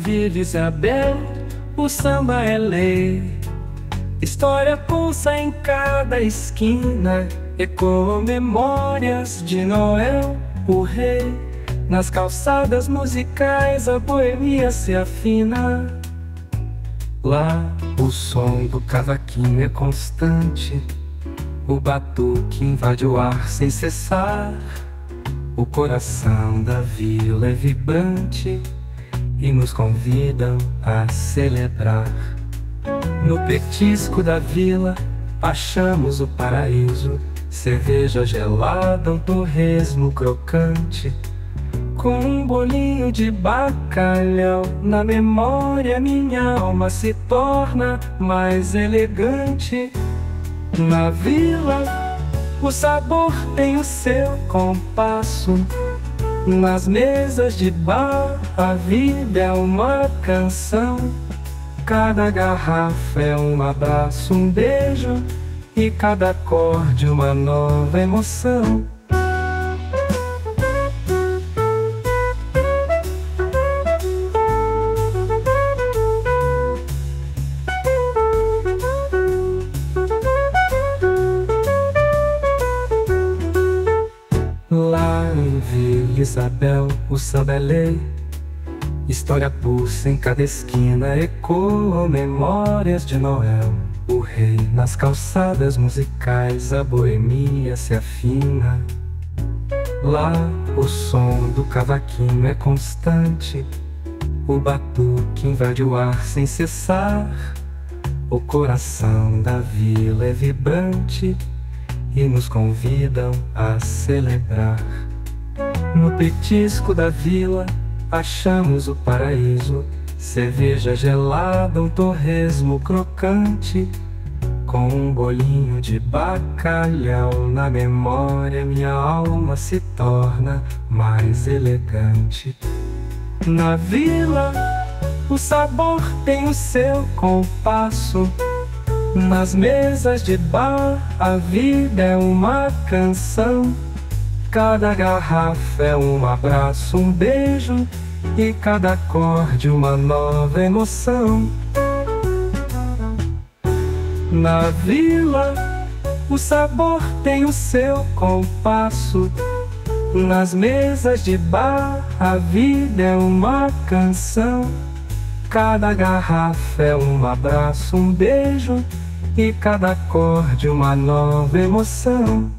Vila Isabel, o samba é lei. História pulsa em cada esquina, ecoam memórias de Noel, o rei. Nas calçadas musicais a boemia se afina. Lá o som do cavaquinho é constante, o batuque invade o ar sem cessar. O coração da vila é vibrante e nos convidam a celebrar. No petisco da vila, achamos o paraíso. Cerveja gelada, um torresmo crocante. Com um bolinho de bacalhau na memória, minha alma se torna mais elegante. Na vila, o sabor tem o seu compasso. Nas mesas de bar, a vida é uma canção. Cada garrafa é um abraço, um beijo, e cada acorde uma nova emoção. Isabel, o samba é lei. História pulsa em cada esquina, ecoam memórias de Noel. O rei nas calçadas musicais, a boemia se afina. Lá o som do cavaquinho é constante, o batuque invade o ar sem cessar. O coração da vila é vibrante e nos convidam a celebrar. No petisco da vila, achamos o paraíso. Cerveja gelada, um torresmo crocante. Com um bolinho de bacalhau na memória, minha alma se torna mais elegante. Na vila, o sabor tem o seu compasso. Nas mesas de bar, a vida é uma canção. Cada garrafa é um abraço, um beijo, e cada acorde uma nova emoção. Na vila, o sabor tem o seu compasso. Nas mesas de bar, a vida é uma canção. Cada garrafa é um abraço, um beijo, e cada acorde uma nova emoção.